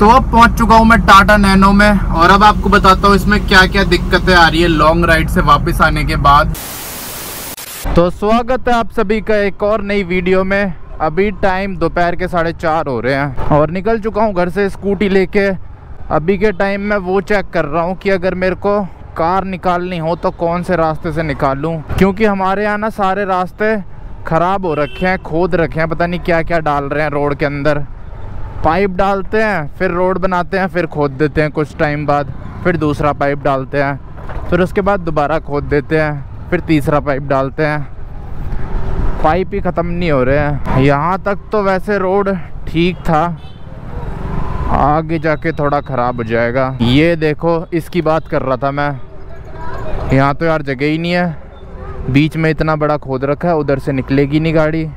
तो अब पहुँच चुका हूँ मैं टाटा नैनो में, और अब आपको बताता हूँ इसमें क्या क्या दिक्कतें आ रही है लॉन्ग राइड से वापस आने के बाद। तो स्वागत है आप सभी का एक और नई वीडियो में। अभी टाइम दोपहर के साढ़े चार हो रहे हैं, और निकल चुका हूँ घर से स्कूटी लेके। अभी के टाइम में वो चेक कर रहा हूँ कि अगर मेरे को कार निकालनी हो तो कौन से रास्ते से निकालूं, क्योंकि हमारे यहाँ ना सारे रास्ते ख़राब हो रखे हैं, खोद रखे हैं, पता नहीं क्या क्या डाल रहे हैं रोड के अंदर। पाइप डालते हैं, फिर रोड बनाते हैं, फिर खोद देते हैं कुछ टाइम बाद, फिर दूसरा पाइप डालते हैं, फिर उसके बाद दोबारा खोद देते हैं, फिर तीसरा पाइप डालते हैं। पाइप ही ख़त्म नहीं हो रहे हैं। यहाँ तक तो वैसे रोड ठीक था। आगे जाके थोड़ा ख़राब हो जाएगा। ये देखो, इसकी बात कर रहा था मैं। यहाँ तो यार जगह ही नहीं है। बीच में इतना बड़ा खोद रखा है, उधर से निकलेगी नहीं गाड़ी।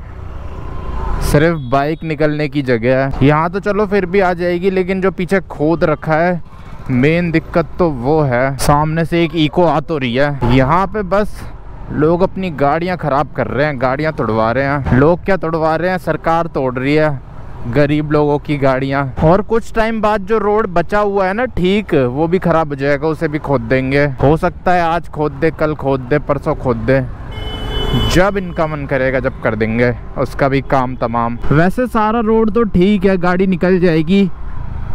सिर्फ़ बाइक निकलने की जगह है। यहाँ तो चलो फिर भी आ जाएगी, लेकिन जो पीछे खोद रखा है मेन दिक्कत तो वो है। सामने से एक इको आ तो रही है। यहाँ पे बस लोग अपनी गाड़ियाँ ख़राब कर रहे हैं, गाड़ियाँ तोड़वा रहे हैं। लोग क्या तोड़वा रहे हैं? सरकार तोड़ रही है, गरीब लोगों की गाड़ियाँ। और कुछ टाइम बाद जो रोड बचा हुआ है ना, ठीक, वो भी ख़राब हो जाएगा, उसे भी खोद देंगे। हो सकता है आज खोद दे, कल खोद दे, परसों खोद दे। जब इनका मन करेगा जब कर देंगे, उसका भी काम तमाम। वैसे सारा रोड तो ठीक है, गाड़ी निकल जाएगी।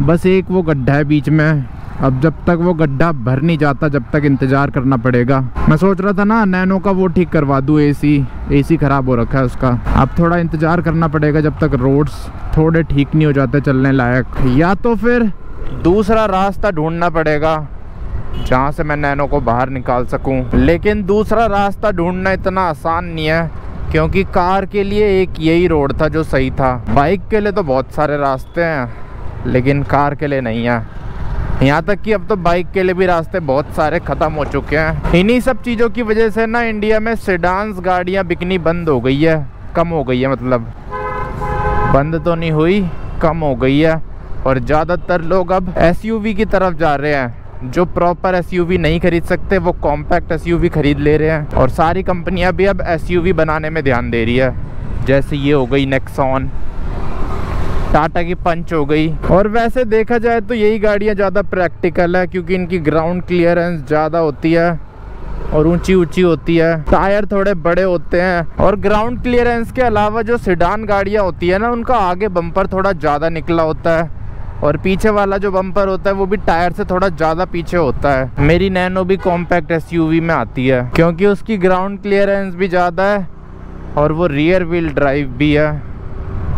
बस एक वो गड्ढा है बीच में। अब जब तक वो गड्ढा भर नहीं जाता, जब तक इंतज़ार करना पड़ेगा। मैं सोच रहा था ना, नैनो का वो ठीक करवा दूँ एसी एसी ख़राब हो रखा है उसका। अब थोड़ा इंतज़ार करना पड़ेगा जब तक रोड्स थोड़े ठीक नहीं हो जाते चलने लायक। या तो फिर दूसरा रास्ता ढूंढना पड़ेगा। जहाँ से मैं नैनो को बाहर निकाल सकूँ। लेकिन दूसरा रास्ता ढूंढना इतना आसान नहीं है, क्योंकि कार के लिए एक यही रोड था जो सही था। बाइक के लिए तो बहुत सारे रास्ते हैं, लेकिन कार के लिए नहीं है। यहाँ तक कि अब तो बाइक के लिए भी रास्ते बहुत सारे ख़त्म हो चुके हैं। इन्हीं सब चीज़ों की वजह से ना इंडिया में सेडांस गाड़ियाँ बिकनी बंद हो गई है। कम हो गई है मतलब। बंद तो नहीं हुई, कम हो गई है। और ज़्यादातर लोग अब एसयूवी की तरफ़ जा रहे हैं। जो प्रॉपर एसयूवी नहीं खरीद सकते, वो कॉम्पैक्ट एसयूवी खरीद ले रहे हैं। और सारी कंपनियाँ भी अब एसयूवी बनाने में ध्यान दे रही है। जैसे ये हो गई नेक्सॉन टाटा की पंच हो गई। और वैसे देखा जाए तो यही गाड़ियाँ ज़्यादा प्रैक्टिकल है, क्योंकि इनकी ग्राउंड क्लियरेंस ज़्यादा होती है और ऊँची ऊँची होती है। टायर थोड़े बड़े होते हैं। और ग्राउंड क्लियरेंस के अलावा जो सिडान गाड़ियाँ होती है ना, उनका आगे बम्पर थोड़ा ज़्यादा निकला होता है। और पीछे वाला जो बम्पर होता है, वो भी टायर से थोड़ा ज़्यादा पीछे होता है। मेरी नैनो भी कॉम्पैक्ट एसयूवी में आती है, क्योंकि उसकी ग्राउंड क्लियरेंस भी ज़्यादा है और वो रियर व्हील ड्राइव भी है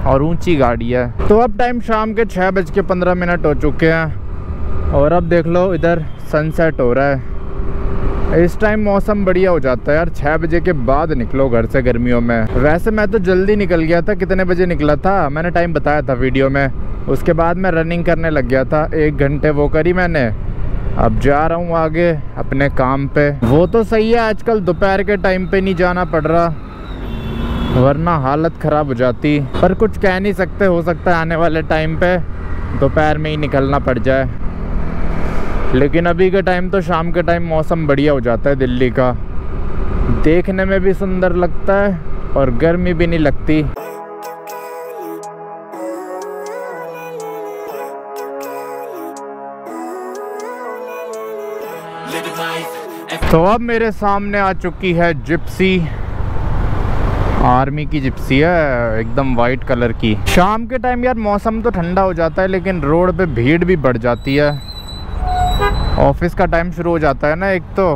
और ऊँची गाड़ी है। तो अब टाइम शाम के छः बज के पंद्रह मिनट हो चुके हैं और अब देख लो, इधर सनसेट हो रहा है। इस टाइम मौसम बढ़िया हो जाता है यार। छः बजे के बाद निकलो घर से गर्मियों में। वैसे मैं तो जल्दी निकल गया था। कितने बजे निकला था? मैंने टाइम बताया था वीडियो में। उसके बाद मैं रनिंग करने लग गया था। एक घंटे वो करी मैंने। अब जा रहा हूँ आगे, अपने काम पे। वो तो सही है, आजकल दोपहर के टाइम पे नहीं जाना पड़ रहा। वरना हालत ख़राब हो जाती। पर कुछ कह नहीं सकते, हो सकता है आने वाले टाइम पे दोपहर में ही निकलना पड़ जाए। लेकिन अभी के टाइम तो शाम के टाइम मौसम बढ़िया हो जाता है दिल्ली का। देखने में भी सुंदर लगता है और गर्मी भी नहीं लगती। तो अब मेरे सामने आ चुकी है जिप्सी। आर्मी की जिप्सी है, एकदम वाइट कलर की। शाम के टाइम यार मौसम तो ठंडा हो जाता है, लेकिन रोड पे भीड़ भी बढ़ जाती है। ऑफ़िस का टाइम शुरू हो जाता है ना एक तो।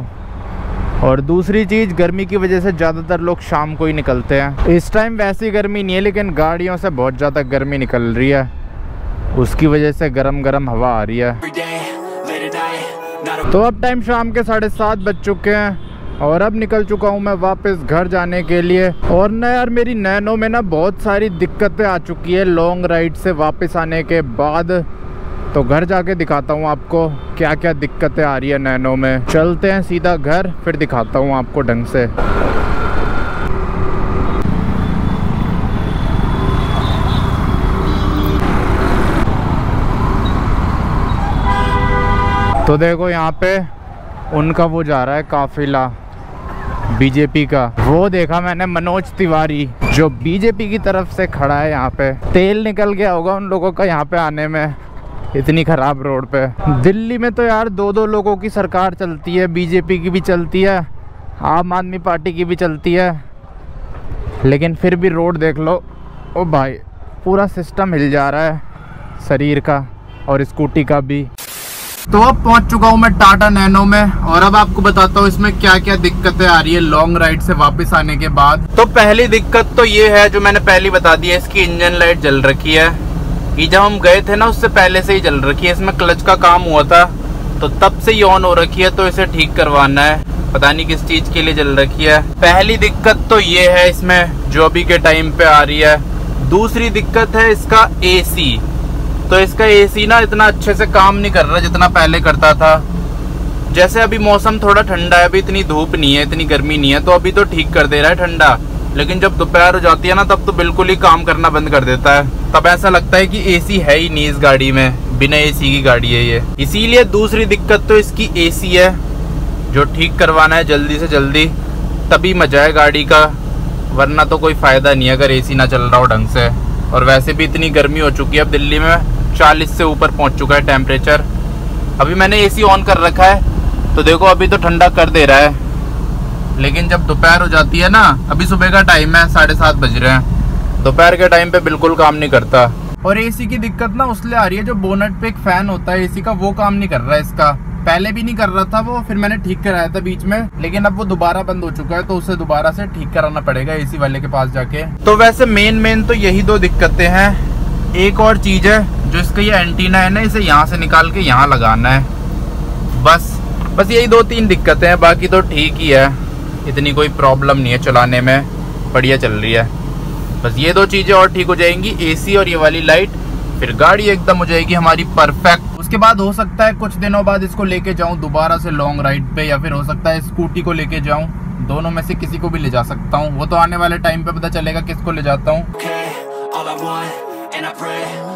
और दूसरी चीज़, गर्मी की वजह से ज़्यादातर लोग शाम को ही निकलते हैं। इस टाइम वैसी गर्मी नहीं है, लेकिन गाड़ियों से बहुत ज़्यादा गर्मी निकल रही है। उसकी वजह से गर्म गर्म हवा आ रही है। तो अब टाइम शाम के साढ़े सात बज चुके हैं, और अब निकल चुका हूँ मैं वापस घर जाने के लिए। और न यार, मेरी नैनो में ना बहुत सारी दिक्कतें आ चुकी है लॉन्ग राइड से वापस आने के बाद। तो घर जाके दिखाता हूँ आपको क्या क्या दिक्कतें आ रही है नैनो में। चलते हैं सीधा घर, फिर दिखाता हूँ आपको ढंग से। तो देखो यहाँ पे उनका वो जा रहा है काफिला, बीजेपी का। वो देखा मैंने मनोज तिवारी, जो बीजेपी की तरफ़ से खड़ा है यहाँ पे। तेल निकल गया होगा उन लोगों का यहाँ पे आने में। इतनी खराब रोड पे। दिल्ली में तो यार दो दो लोगों की सरकार चलती है, बीजेपी की भी चलती है, आम आदमी पार्टी की भी चलती है। लेकिन फिर भी रोड देख लो। ओ भाई, पूरा सिस्टम हिल जा रहा है, शरीर का और स्कूटी का भी। तो अब पहुँच चुका हूँ मैं टाटा नैनो में और अब आपको बताता हूँ इसमें क्या क्या दिक्कतें आ रही है लॉन्ग राइड से वापस आने के बाद। तो पहली दिक्कत तो ये है जो मैंने पहली बता दी है, इसकी इंजन लाइट जल रखी है। ये जब हम गए थे ना, उससे पहले से ही जल रखी है। इसमें क्लच का काम हुआ था तो तब से ही ऑन हो रखी है तो इसे ठीक करवाना है। पता नहीं किस चीज़ के लिए जल रखी है। पहली दिक्कत तो ये है इसमें, जो अभी के टाइम पे आ रही है। दूसरी दिक्कत है इसका एसी तो इसका एसी ना, इतना अच्छे से काम नहीं कर रहा जितना पहले करता था। जैसे अभी मौसम थोड़ा ठंडा है, अभी इतनी धूप नहीं है, इतनी गर्मी नहीं है तो अभी तो ठीक कर दे रहा है ठंडा। लेकिन जब दोपहर हो जाती है ना, तब तो बिल्कुल ही काम करना बंद कर देता है। तब ऐसा लगता है कि एसी है ही नहीं इस गाड़ी में, बिना एसी की गाड़ी है ये। इसीलिए दूसरी दिक्कत तो इसकी एसी है, जो ठीक करवाना है जल्दी से जल्दी, तभी मज़ा है गाड़ी का, वरना तो कोई फ़ायदा नहीं है अगर एसी ना चल रहा हो ढंग से। और वैसे भी इतनी गर्मी हो चुकी है, अब दिल्ली में चालीस से ऊपर पहुँच चुका है टेम्परेचर अभी मैंने एसी ऑन कर रखा है तो देखो अभी तो ठंडा कर दे रहा है। लेकिन जब दोपहर हो जाती है ना, अभी सुबह का टाइम है, साढ़े सात बज रहे हैं। दोपहर के टाइम पे बिल्कुल काम नहीं करता। और एसी की दिक्कत ना उसलिए आ रही है, जो बोनट पे एक फ़ैन होता है एसी का, वो काम नहीं कर रहा है इसका। पहले भी नहीं कर रहा था वो, फिर मैंने ठीक कराया था बीच में, लेकिन अब वो दोबारा बंद हो चुका है तो उसे दोबारा से ठीक कराना पड़ेगा एसी वाले के पास जाके। तो वैसे मेन मेन तो यही दो दिक्कतें हैं। एक और चीज़ है, जो इसका ये एंटीना है ना, इसे यहाँ से निकाल के यहाँ लगाना है। बस बस यही दो तीन दिक्कतें हैं, बाकी तो ठीक ही है। इतनी कोई प्रॉब्लम नहीं है चलाने में बढ़िया चल रही है। बस ये दो चीज़ें और ठीक हो जाएँगी एसी और ये वाली लाइट फिर गाड़ी एकदम हो जाएगी हमारी परफेक्ट उसके बाद हो सकता है कुछ दिनों बाद इसको लेके जाऊँ दोबारा से लॉन्ग राइड पे या फिर हो सकता है स्कूटी को लेके जाऊँ दोनों में से किसी को भी ले जा सकता हूँ। वो तो आने वाले टाइम पे पता चलेगा किसको ले जाता हूँ। Okay,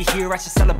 hear, I should celebrate